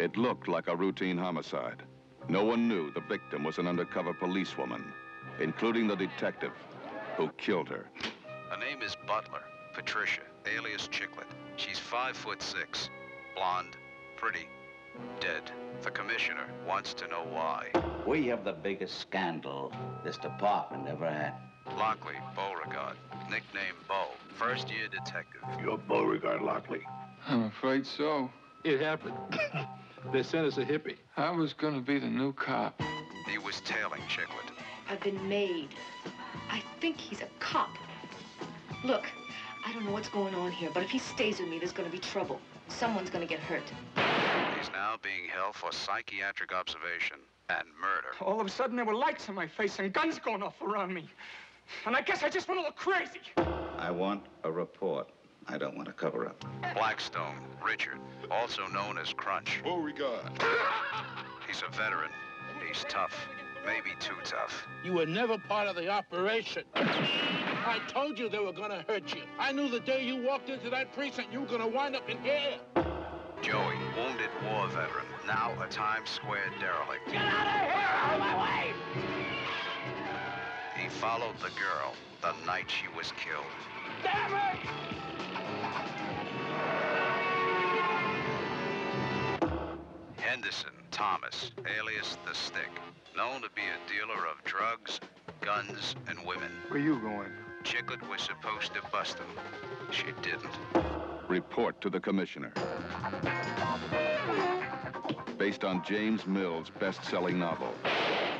It looked like a routine homicide. No one knew the victim was an undercover policewoman, including the detective who killed her. Her name is Butler, Patricia, alias Chicklet. She's five foot six, blonde, pretty, dead. The commissioner wants to know why. We have the biggest scandal this department ever had. Lockley Beauregard, nickname Bo, first year detective. You're Beauregard Lockley. I'm afraid so. It happened. they sent us a hippie. I was gonna be the new cop. He was tailing Chicklet. I've been made. I think he's a cop. Look, I don't know what's going on here, but if he stays with me, there's gonna be trouble. Someone's gonna get hurt. He's now being held for psychiatric observation and murder. All of a sudden, there were lights in my face and guns going off around me. And I guess I just went a little crazy. I want a report. I don't want to cover up. Blackstone, Richard, also known as Crunch. Beauregard. He's a veteran. He's tough. Maybe too tough. You were never part of the operation. I told you they were gonna hurt you. I knew the day you walked into that precinct, you were gonna wind up in here. Joey, wounded war veteran, now a Times Square derelict. Get out of here! Out of my way! He followed the girl the night she was killed. Damn it! Henderson Thomas, alias The Stick, known to be a dealer of drugs, guns, and women. Where you going? Chicklet was supposed to bust him. She didn't. Report to the commissioner. Based on James Mills' best-selling novel.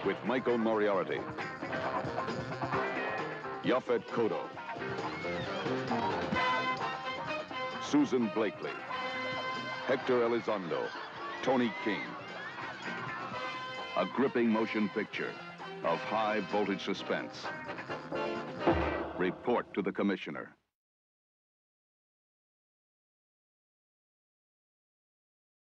With Michael Moriarty. Yaphet Kotto. Susan Blakely. Hector Elizondo. Tony King. A gripping motion picture of high voltage suspense. Report to the commissioner.